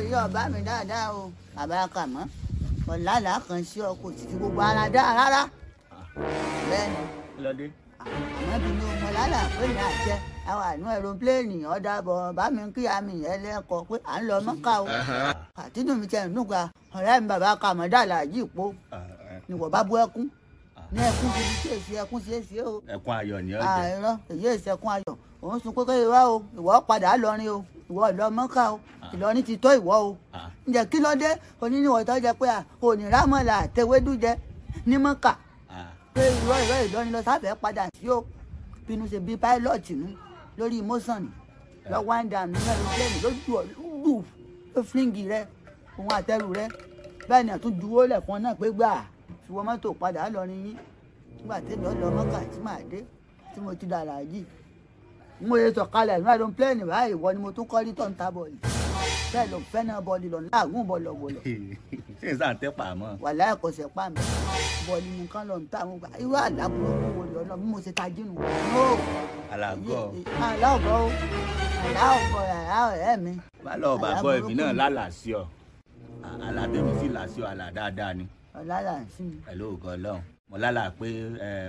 yí ọba mi dáadáa o. Bàbá kà mọ́. Ọ̀làlà kan sí ọ kò sì fi gbogbo ara dá rárá. Bẹ́ẹ̀ ni. Àmọ́ bí lálà pé ní àjẹ àwọn àánú ẹ̀rọ̀pléènì ọ̀dà bọ̀ bá mi kí àmì ẹlẹ́kọ̀ọ́ pé à ń lọ mọ́ká o. Àtínú mi tẹ̀ ń dùgbà ọ̀rẹ́ mi bàbá kà mọ́ dàlà yìí po. Ni wọ́n bá bú ẹkún. Ní ẹkún fi ṣe èsì ẹkún ṣe èsì o. Ẹkún ayọ̀ ni ó jẹ. àìrọ èyí èsì ẹkún ayọ̀. Òun sun kókó ìwá o. Ìwọ padà lọrin o ìwọ lọ mọ́ká o ìlọrin ti tó ìwọ o. Ah. ǹjẹ́ kí ló dé? Oníníwọ̀ tó jẹ pé oníràmọ̀là àtẹwédú jẹ ní mọ́ká Ah. pé ìrọ̀ ìrọ̀ ìlọrin lọ sáfẹ́ padà sí o. Pinnu ṣe bí pilot nù lórí emotion lọ wind down nínú aeroplane lójú ọ lù ló flingi rẹ òun àtẹrù rẹ. Bẹ́ẹ̀ ni àtún juwó lẹ̀kan náà pé gbà fi wọ́n mọ́tò padà lọrin yín. Nígbà tẹ́mi ọ lọ mọ́kà tí màá dé tí mo ti dàrá yìí mo lè sọ̀kalẹ̀ nínú aeroplane báyìí wọ ni mo tún kọ́ rí tọ́ǹtà bọ́ọ̀lù bẹ́ẹ̀ lọ fẹ́ náà bọ́ọ̀lù lọ láàgùn bọ́ọ̀lù ọ̀wọ̀lọ̀ ṣé n sàn tẹ́ pa mọ́. wàhálà ẹ̀kọ́sẹ̀ pa mi bọ́ọ̀lù nìkan lọ ń ta àwọn gbà irú àlábùrú wo lọ lọ bí mo ṣe ta o. Àlá ọ̀gọ́ àlá ọ̀rẹ́ mi. bá lọ́ọ́ èmi burúkú náà ni. lálàá sí ọ. Aládémi sì là sí ọ àlà dáadáa ni. Ọ̀la là ń sìn pẹ̀lú ògo ọlọ́run mo lálàá pé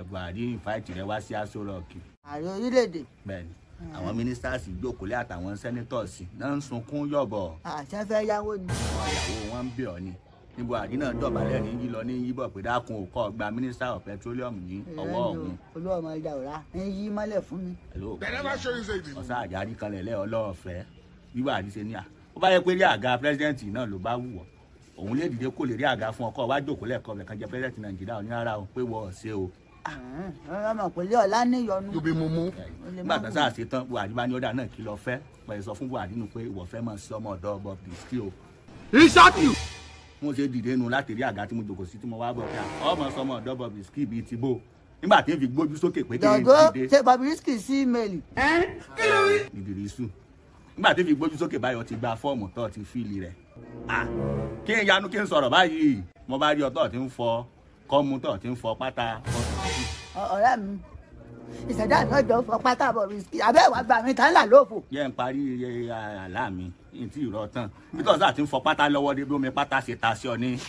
buhari ìfáìtì rẹ wá sí aṣọ rọọkì ààrẹ orílẹ̀-èdè. Bẹ́ẹ̀ni. Àwọn mínísítàsì jókòólé àtàwọn sẹ́nítọ̀sì náà ń sunkún yọ̀bọ̀. Àṣẹ fẹ́ yáwó ni. Àwọn ìyàwó wọn ń bẹ̀ ọ́ ni. Ní buhari náà dọ̀bálẹ̀ ní yí lọ ní yíbọ̀ pé dákun òkọ́ gba mínísítà of petroleum ní ọwọ́ ọ̀hún olú ọmọ ìjà òrà ń yí mọ́lẹ̀ fún mi. ọ̀sán àjárí kan lẹ̀ ọlọ́ọ̀fẹ́. Bí buhari ṣe ní à. Ó bá yẹ pé rí àga pírẹsidẹ́ǹtì náà ló bá wù ọ́ òun lè dìde kó lè rí àga fún ọkọ wá jókòó lẹ́ẹ̀kan rẹ̀ kan jẹ́ pírẹsidẹ́ǹtì nàìjíríà ní rárá o pé wọ́n ṣe o. Ọmọ ìpínlẹ̀ ọ̀la níyọnu You be mumu. nígbà tó sáà ṣe tán buhari bá ní ọ̀dà náà kí lọ fẹ́. Pẹ̀lú sọ fún buhari nù pé ìwọ fẹ́ mọ̀ sí ọmọ ọ̀dọ́ bob risky o. He shot you. mo ṣe dìde nu láti rí àga tí mo jòkó sí tí mo wá bọ̀ ká ọmọ sọmọ ọ̀dọ́ bob risky bíi ti bò nígbà tí n fi gbójú sókè pé kí n dìde. ṣe Bobrisky sí ímeèlì ìdìrísù nígbà tí n fi gbójú sókè báyọ̀ ti gba fọ́ọ̀mù tó ti fíìlì rẹ̀ kí n yanu kí n sọ̀rọ̀ báyìí. Mo bá rí ọtọ̀ tí ń fọ kọ́mú tó ti ń fọ pátá. Ọ- ọ̀rẹ́ mi ìṣẹ̀dá mi ọjọ́ fọ pátá Bobrisky abẹ́ ìwà gbà mí tán là lófo. Yẹ ń parí iye àlá mi ní tí ìrọ̀ tán. Nítorí sáà ti ń fọ pátá lọ́wọ́ dé bí omi pátá ṣe ta sí ọ ní.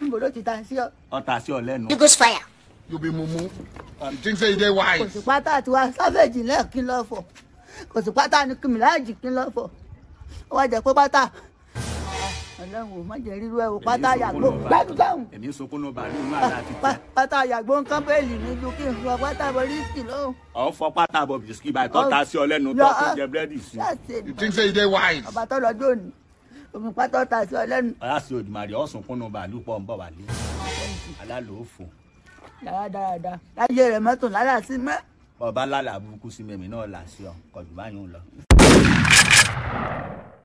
Níbo ló ti ta sí ọ? Ọta sí ọ lẹ́nu. Eagles fire. You be mumu. You think say you dey kò wise. sí pátá tiwa sáfẹ́jì náà kí n lọ fọ. Kò sí pátá ní kìmìláàjì kí n lọ fọ. Ó wá jẹ pé pátá ọlọ́run ò má jẹ́ rírú ẹ̀ wò pátá yàgbó gbẹ́dùn dáhùn èmi ń sunkún ló inú àlá ti tẹ. Pátá yàgbó nǹkan bẹ́ẹ̀lì ní ju kí n fọ pátá Bobrisky lóhùn. ọ fọ pátá bọ bisikì báyìí tó ta sí ọ lẹ́nu tó tó jẹ búrẹ́dì sí. You think say you dey wise. ọba tó òní omi pátá ta sí ọ lẹ́nu. Ọlá sí òdìmàrè ọ sunkún ló bàálù pọ̀ ń bọ̀ wálé. Alálòófò. Dáradára. Láyé rẹ̀ mọ́tò lára sí mẹ́. ọba lálàá burúkú sí mẹ́mi náà là sí ọ. Kọjú báyìí ń lọ.